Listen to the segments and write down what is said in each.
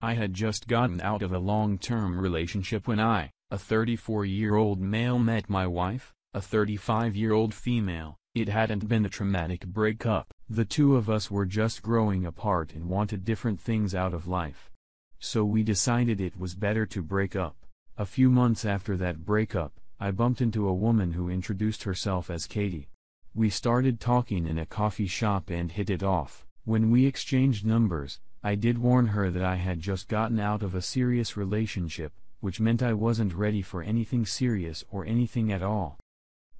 I had just gotten out of a long-term relationship when I, a 34-year-old male met my wife, a 35-year-old female. It hadn't been a traumatic breakup. The two of us were just growing apart and wanted different things out of life. So we decided it was better to break up. A few months after that breakup, I bumped into a woman who introduced herself as Katie. We started talking in a coffee shop and hit it off. When we exchanged numbers, I did warn her that I had just gotten out of a serious relationship, which meant I wasn't ready for anything serious or anything at all.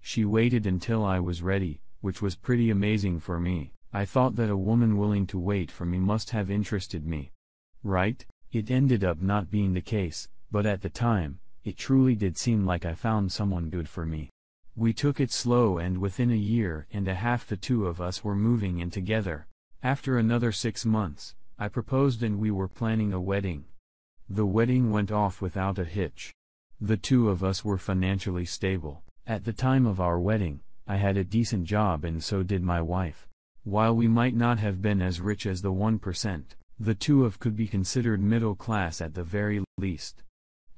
She waited until I was ready, which was pretty amazing for me. I thought that a woman willing to wait for me must have interested me. Right? It ended up not being the case, but at the time, it truly did seem like I found someone good for me. We took it slow and within a year and a half the two of us were moving in together. After another six months, I proposed and we were planning a wedding. The wedding went off without a hitch. The two of us were financially stable. At the time of our wedding, I had a decent job and so did my wife. While we might not have been as rich as the 1%, the two of could be considered middle class at the very least.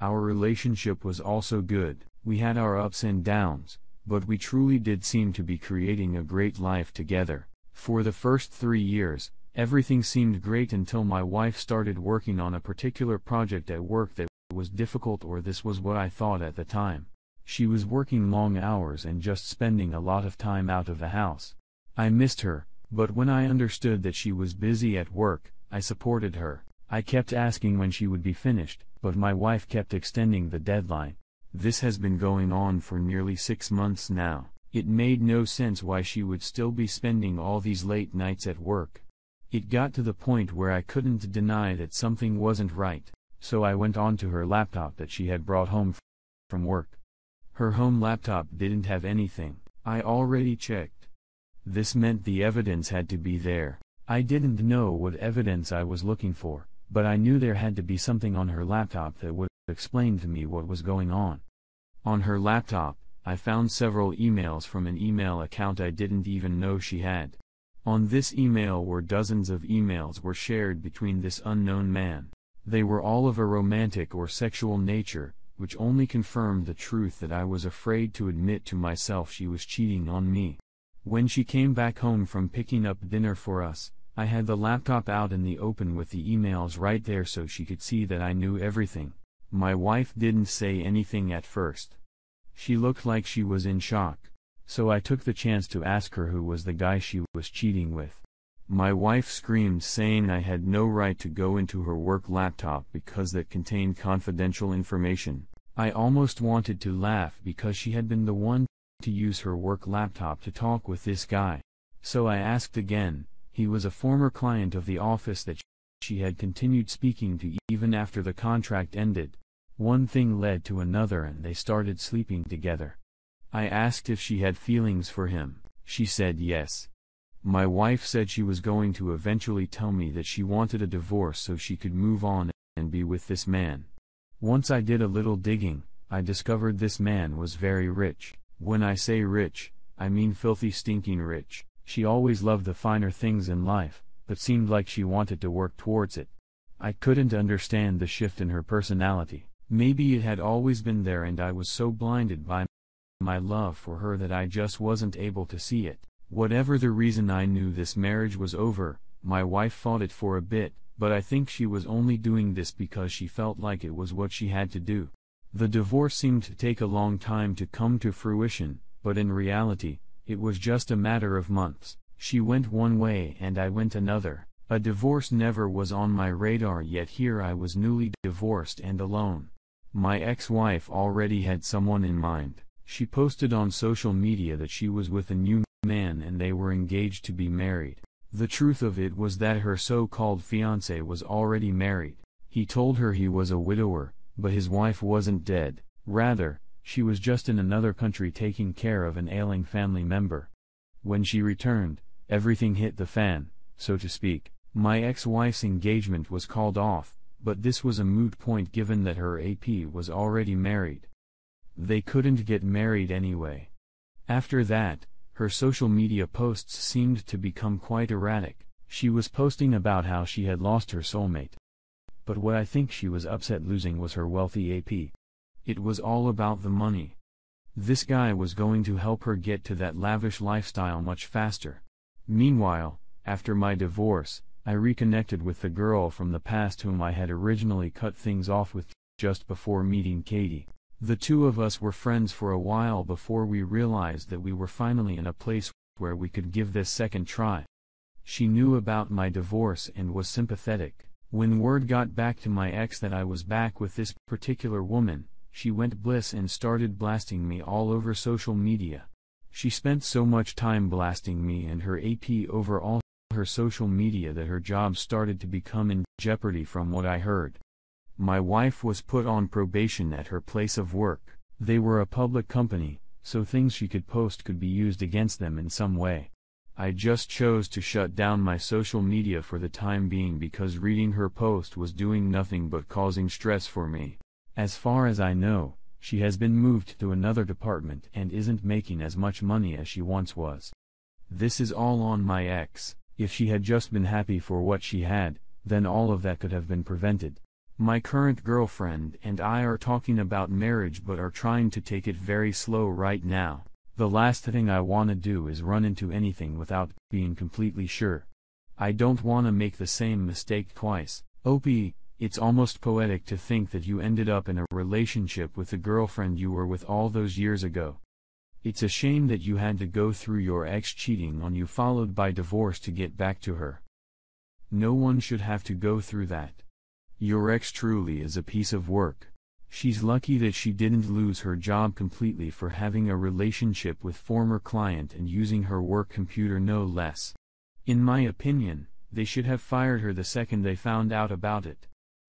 Our relationship was also good, we had our ups and downs, but we truly did seem to be creating a great life together. For the first three years, everything seemed great until my wife started working on a particular project at work that was difficult or this was what I thought at the time. She was working long hours and just spending a lot of time out of the house. I missed her, but when I understood that she was busy at work, I supported her. I kept asking when she would be finished, but my wife kept extending the deadline. This has been going on for nearly six months now. It made no sense why she would still be spending all these late nights at work. It got to the point where I couldn't deny that something wasn't right, so I went on to her laptop that she had brought home from work. Her home laptop didn't have anything. I already checked. This meant the evidence had to be there. I didn't know what evidence I was looking for, but I knew there had to be something on her laptop that would explain to me what was going on. On her laptop, I found several emails from an email account I didn't even know she had. On this email were dozens of emails were shared between this unknown man. They were all of a romantic or sexual nature, which only confirmed the truth that I was afraid to admit to myself she was cheating on me. When she came back home from picking up dinner for us, I had the laptop out in the open with the emails right there so she could see that I knew everything. My wife didn't say anything at first. She looked like she was in shock, so I took the chance to ask her who was the guy she was cheating with. My wife screamed saying I had no right to go into her work laptop because that contained confidential information. I almost wanted to laugh because she had been the one to use her work laptop to talk with this guy. So I asked again, he was a former client of the office that she had continued speaking to even after the contract ended. One thing led to another and they started sleeping together. I asked if she had feelings for him, she said yes. My wife said she was going to eventually tell me that she wanted a divorce so she could move on and be with this man. Once I did a little digging, I discovered this man was very rich. When I say rich, I mean filthy stinking rich. She always loved the finer things in life, but seemed like she wanted to work towards it. I couldn't understand the shift in her personality. Maybe it had always been there and I was so blinded by my love for her that I just wasn't able to see it. Whatever the reason I knew this marriage was over, my wife fought it for a bit, but I think she was only doing this because she felt like it was what she had to do. The divorce seemed to take a long time to come to fruition, but in reality, it was just a matter of months. She went one way and I went another. A divorce never was on my radar yet here I was newly divorced and alone. My ex-wife already had someone in mind. She posted on social media that she was with a new man and they were engaged to be married. The truth of it was that her so-called fiancé was already married. He told her he was a widower, but his wife wasn't dead. Rather, she was just in another country taking care of an ailing family member. When she returned, everything hit the fan, so to speak. My ex-wife's engagement was called off, but this was a moot point given that her AP was already married. They couldn't get married anyway. After that, her social media posts seemed to become quite erratic. She was posting about how she had lost her soulmate. but what I think she was upset losing was her wealthy AP. It was all about the money. This guy was going to help her get to that lavish lifestyle much faster. Meanwhile, after my divorce, I reconnected with the girl from the past whom I had originally cut things off with just before meeting Katie. The two of us were friends for a while before we realized that we were finally in a place where we could give this second try. She knew about my divorce and was sympathetic. When word got back to my ex that I was back with this particular woman, she went bliss and started blasting me all over social media. She spent so much time blasting me and her AP over all her social media that her job started to become in jeopardy from what I heard. My wife was put on probation at her place of work. They were a public company, so things she could post could be used against them in some way. I just chose to shut down my social media for the time being because reading her post was doing nothing but causing stress for me. As far as I know, she has been moved to another department and isn't making as much money as she once was. This is all on my ex. If she had just been happy for what she had, then all of that could have been prevented. My current girlfriend and I are talking about marriage but are trying to take it very slow right now. The last thing I wanna do is run into anything without being completely sure. I don't wanna make the same mistake twice. OP, it's almost poetic to think that you ended up in a relationship with the girlfriend you were with all those years ago. It's a shame that you had to go through your ex cheating on you followed by divorce to get back to her. No one should have to go through that. Your ex truly is a piece of work. She's lucky that she didn't lose her job completely for having a relationship with former client and using her work computer no less. In my opinion, they should have fired her the second they found out about it.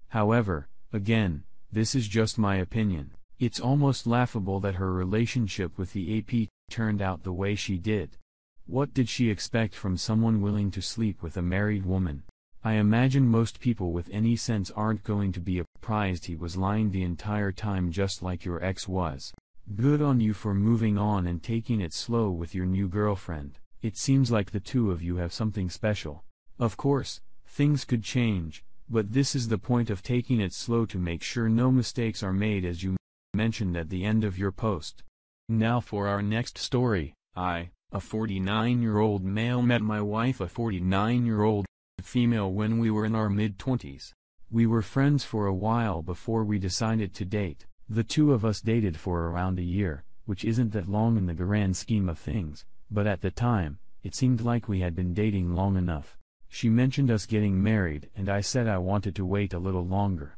However, again, this is just my opinion. It's almost laughable that her relationship with the AP turned out the way she did. What did she expect from someone willing to sleep with a married woman? I imagine most people with any sense aren't going to be surprised he was lying the entire time just like your ex was. Good on you for moving on and taking it slow with your new girlfriend. It seems like the two of you have something special. Of course, things could change, but this is the point of taking it slow to make sure no mistakes are made as you mentioned at the end of your post. Now for our next story. I, a 49 year old male, met my wife, a 49 year old female when we were in our mid-twenties. We were friends for a while before we decided to date. The two of us dated for around a year, which isn't that long in the grand scheme of things, but at the time, it seemed like we had been dating long enough. She mentioned us getting married and I said I wanted to wait a little longer.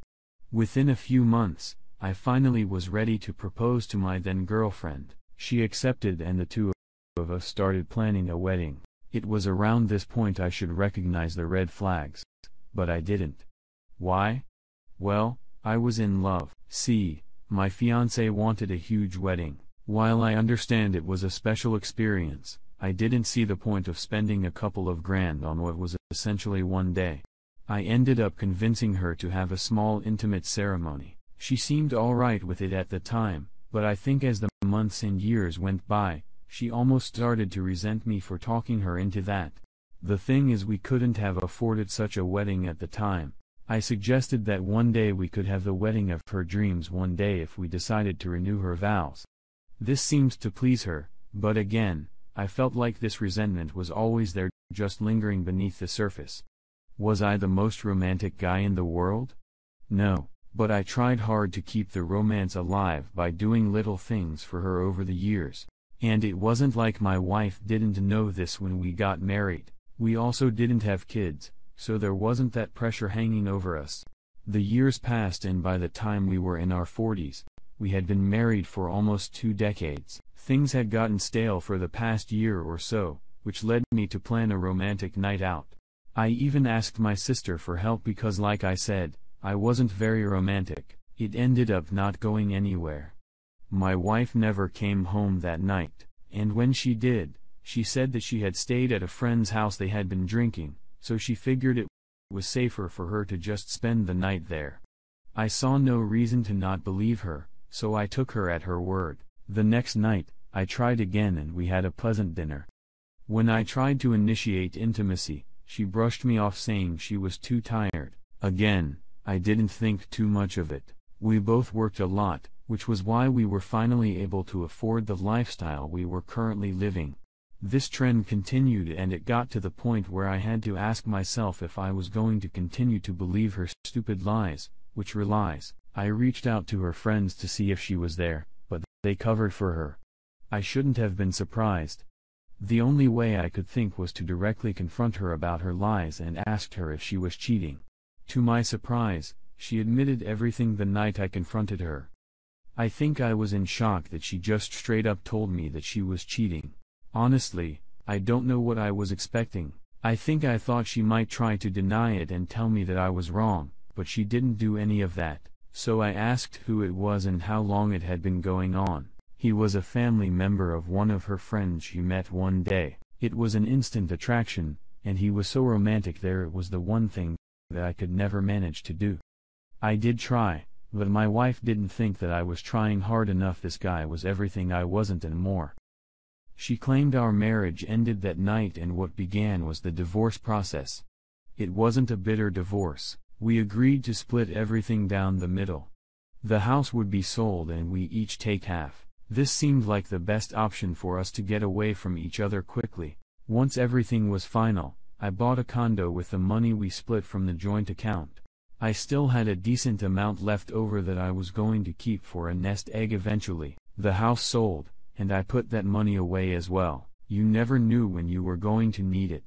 Within a few months, I finally was ready to propose to my then girlfriend. She accepted and the two of us started planning a wedding. It was around this point I should recognize the red flags. But I didn't. Why? Well, I was in love. See, my fiance wanted a huge wedding. While I understand it was a special experience, I didn't see the point of spending a couple of grand on what was essentially one day. I ended up convincing her to have a small intimate ceremony. She seemed alright with it at the time, but I think as the months and years went by, she almost started to resent me for talking her into that. The thing is we couldn't have afforded such a wedding at the time. I suggested that one day we could have the wedding of her dreams one day if we decided to renew her vows. This seemed to please her, but again, I felt like this resentment was always there, just lingering beneath the surface. Was I the most romantic guy in the world? No, but I tried hard to keep the romance alive by doing little things for her over the years. And it wasn't like my wife didn't know this when we got married. We also didn't have kids, so there wasn't that pressure hanging over us. The years passed and by the time we were in our 40s, we had been married for almost two decades. Things had gotten stale for the past year or so, which led me to plan a romantic night out. I even asked my sister for help because like I said, I wasn't very romantic. It ended up not going anywhere. My wife never came home that night, and when she did, she said that she had stayed at a friend's house they had been drinking, so she figured it was safer for her to just spend the night there. I saw no reason to not believe her, so I took her at her word. The next night, I tried again and we had a pleasant dinner. When I tried to initiate intimacy, she brushed me off saying she was too tired. Again, I didn't think too much of it. We both worked a lot, which was why we were finally able to afford the lifestyle we were currently living. This trend continued and it got to the point where I had to ask myself if I was going to continue to believe her stupid lies, which were lies. I reached out to her friends to see if she was there, but they covered for her. I shouldn't have been surprised. The only way I could think was to directly confront her about her lies and asked her if she was cheating. To my surprise, she admitted everything the night I confronted her. I think I was in shock that she just straight up told me that she was cheating. Honestly, I don't know what I was expecting. I think I thought she might try to deny it and tell me that I was wrong, but she didn't do any of that, so I asked who it was and how long it had been going on. He was a family member of one of her friends she met one day. It was an instant attraction, and he was so romantic there it was the one thing that I could never manage to do. I did try, but my wife didn't think that I was trying hard enough this guy was everything I wasn't and more. She claimed our marriage ended that night and what began was the divorce process. It wasn't a bitter divorce, we agreed to split everything down the middle. The house would be sold and we each take half. This seemed like the best option for us to get away from each other quickly. Once everything was final, I bought a condo with the money we split from the joint account. I still had a decent amount left over that I was going to keep for a nest egg eventually. The house sold, and I put that money away as well. You never knew when you were going to need it.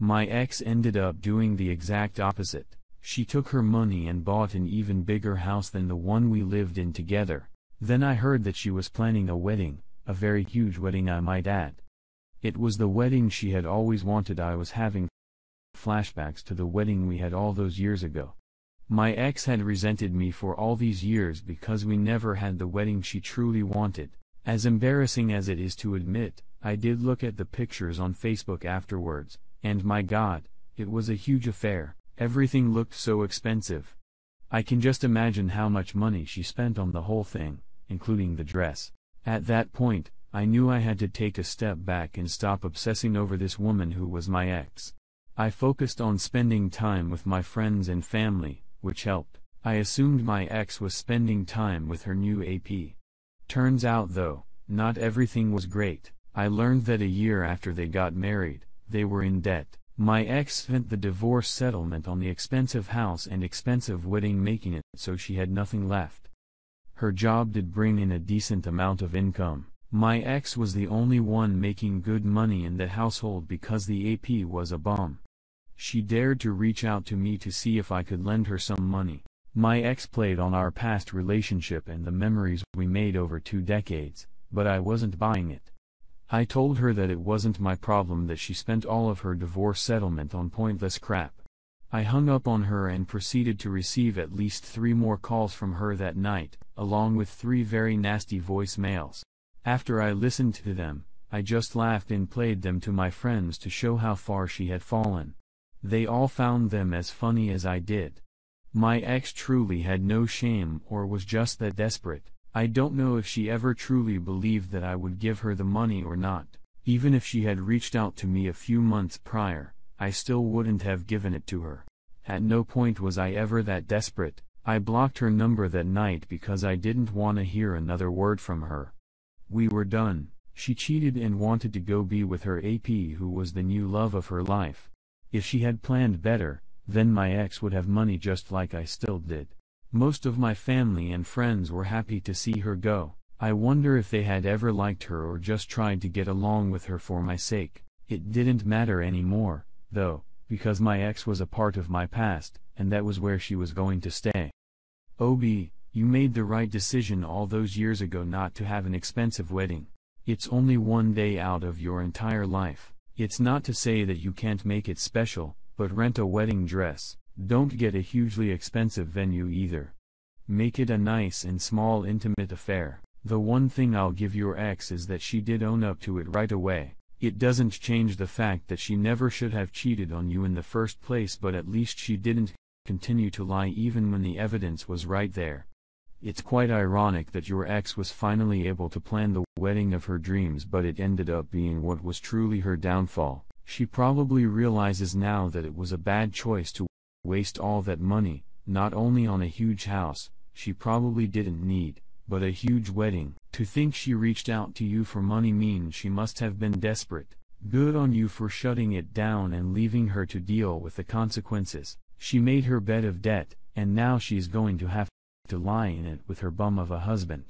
My ex ended up doing the exact opposite. She took her money and bought an even bigger house than the one we lived in together. Then I heard that she was planning a wedding, a very huge wedding I might add. It was the wedding she had always wanted I was having flashbacks to the wedding we had all those years ago. My ex had resented me for all these years because we never had the wedding she truly wanted. As embarrassing as it is to admit, I did look at the pictures on Facebook afterwards, and my god, it was a huge affair, everything looked so expensive. I can just imagine how much money she spent on the whole thing, including the dress. At that point, I knew I had to take a step back and stop obsessing over this woman who was my ex. I focused on spending time with my friends and family, which helped. I assumed my ex was spending time with her new AP. Turns out though, not everything was great. I learned that a year after they got married, they were in debt. My ex spent the divorce settlement on the expensive house and expensive wedding making it so she had nothing left. Her job did bring in a decent amount of income. My ex was the only one making good money in the household because the AP was a bomb. She dared to reach out to me to see if I could lend her some money. My ex played on our past relationship and the memories we made over two decades, but I wasn't buying it. I told her that it wasn't my problem that she spent all of her divorce settlement on pointless crap. I hung up on her and proceeded to receive at least three more calls from her that night, along with three very nasty voicemails. After I listened to them, I just laughed and played them to my friends to show how far she had fallen. They all found them as funny as I did. My ex truly had no shame or was just that desperate. I don't know if she ever truly believed that I would give her the money or not. Even if she had reached out to me a few months prior, I still wouldn't have given it to her. At no point was I ever that desperate. I blocked her number that night because I didn't want to hear another word from her. We were done. She cheated and wanted to go be with her AP who was the new love of her life. If she had planned better, then my ex would have money just like I still did. Most of my family and friends were happy to see her go. I wonder if they had ever liked her or just tried to get along with her for my sake. It didn't matter anymore, though, because my ex was a part of my past, and that was where she was going to stay. OP, you made the right decision all those years ago not to have an expensive wedding. It's only one day out of your entire life. It's not to say that you can't make it special, but rent a wedding dress. Don't get a hugely expensive venue either. Make it a nice and small intimate affair. The one thing I'll give your ex is that she did own up to it right away. It doesn't change the fact that she never should have cheated on you in the first place, but at least she didn't continue to lie even when the evidence was right there. It's quite ironic that your ex was finally able to plan the wedding of her dreams but it ended up being what was truly her downfall. She probably realizes now that it was a bad choice to waste all that money, Not only on a huge house, she probably didn't need, but a huge wedding. To think she reached out to you for money means she must have been desperate. Good on you for shutting it down and leaving her to deal with the consequences. She made her bed of debt, and now she's going to have to lie in it with her bum of a husband.